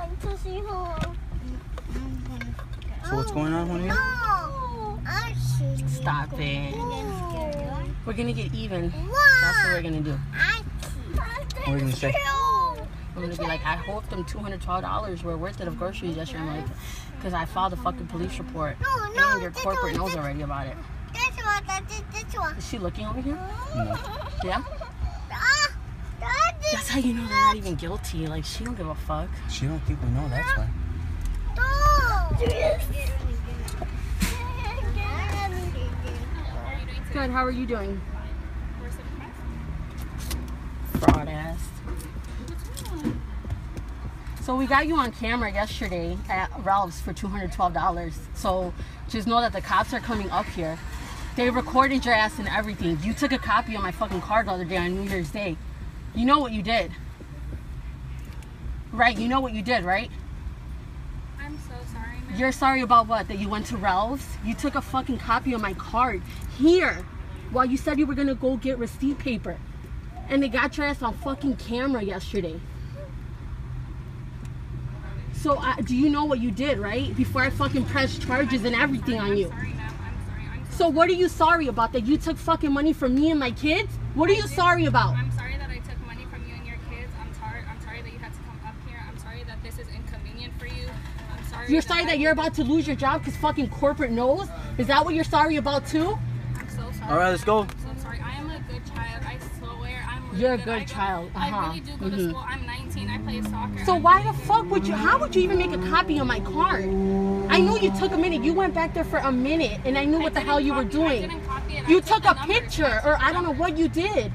I'm touching home. So oh, what's going on, honey? No. I'm scared. Stop it. We're gonna get even. That's what we're gonna do. I What are gonna say? I'm gonna be like, I hope them $212 were worth it of groceries yesterday. I'm like, because I filed a fucking police report. No, no, And your corporate knows already about it. This one, this one. Is she looking over here? No. Yeah? How you know they're not even guilty. Like, she don't give a fuck. She don't think we know, that's why. Good, how are you doing? Fraud ass. So we got you on camera yesterday at Ralph's for $212. So just know that the cops are coming up here. They recorded your ass and everything. You took a copy of my fucking car the other day on New Year's Day. You know what you did. Right, you know what you did, right? I'm so sorry, ma'am. You're sorry about what? That you went to Ralph's? You took a fucking copy of my card here while you said you were gonna go get receipt paper. And they got your ass on fucking camera yesterday. So uh, do you know what you did, right? Before I fucking pressed charges and everything on you. Sorry, ma'am. I'm sorry. I'm so So what are you sorry about? That you took fucking money from me and my kids? What are you sorry about? I'm sorry that I took money from you and your kids. I'm sorry. I'm sorry that you had to come up here. I'm sorry that this is inconvenient for you. I'm sorry. You're sorry I- that you're about to lose your job because fucking corporate knows? Is that what you're sorry about too? I'm so sorry. All right, let's go. I'm so sorry. I am a good child. I swear. I'm. Really You're a good. good I child. I Uh-huh. really do go to Mhm. school. I'm 19. I play soccer. So why the fuck would you? How would you even make a copy of my card? I knew you took a minute. You went back there for a minute, and I knew I what the hell you were copy- I doing. didn't copy it. You took took a numbers. picture, or I don't know what you did.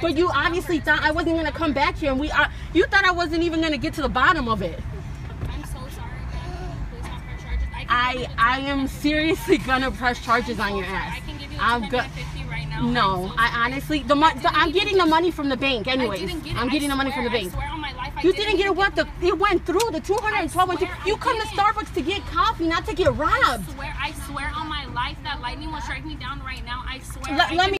But you obviously thought I wasn't gonna come back here, and we. Uh, you thought I wasn't even gonna get to the bottom of it. I'm so sorry, ma'am. Please don't press charges. I, I give you the I am seriously gonna press charges on your sorry. ass. I can give you I'm good. 50 right now. No, so I honestly the money. I'm getting the money from the bank, anyways. get. I'm I getting the money from the bank. I swear on my life, You didn't get it. What the? It went through. The 212 went through. You come to. Starbucks to get coffee, not to get I robbed. swear, I swear on my life that lightning will strike me down right now. I swear. Let- I let me